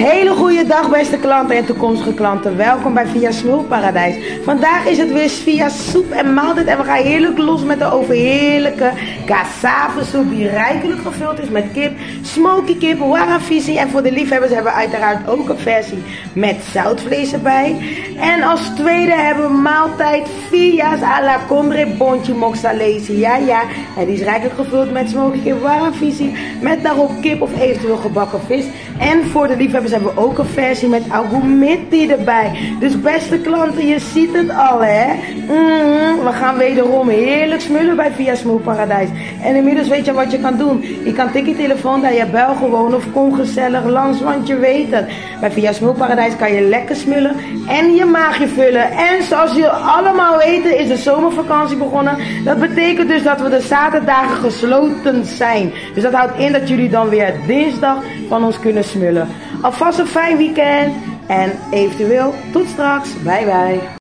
hele dag beste klanten en toekomstige klanten. Welkom bij Via Smulparadijs. Vandaag is het weer via soep en maaltijd en we gaan heerlijk los met de overheerlijke cassave die rijkelijk gevuld is met kip, smoky kip, waravisi en voor de liefhebbers hebben we uiteraard ook een versie met zoutvlees erbij. En als tweede hebben we maaltijd Via's à la Condre Bontje Moxalesi. Ja ja, en die is rijkelijk gevuld met smoky kip, waravisi met daarop kip of eventueel gebakken vis. En voor de liefhebbers hebben we ook een versie met augumiti erbij. Dus beste klanten, je ziet het al hè. Mm, we gaan wederom heerlijk smullen bij Via Paradijs. En inmiddels weet je wat je kan doen. Je kan tik je telefoon naar je bel gewoon of kom gezellig langs, want je weet het. Bij Via Paradijs kan je lekker smullen en je maagje vullen. En zoals jullie allemaal weten is de zomervakantie begonnen. Dat betekent dus dat we de zaterdagen gesloten zijn. Dus dat houdt in dat jullie dan weer dinsdag van ons kunnen smullen. Alvast een fijn weekend en eventueel tot straks. Bye bye.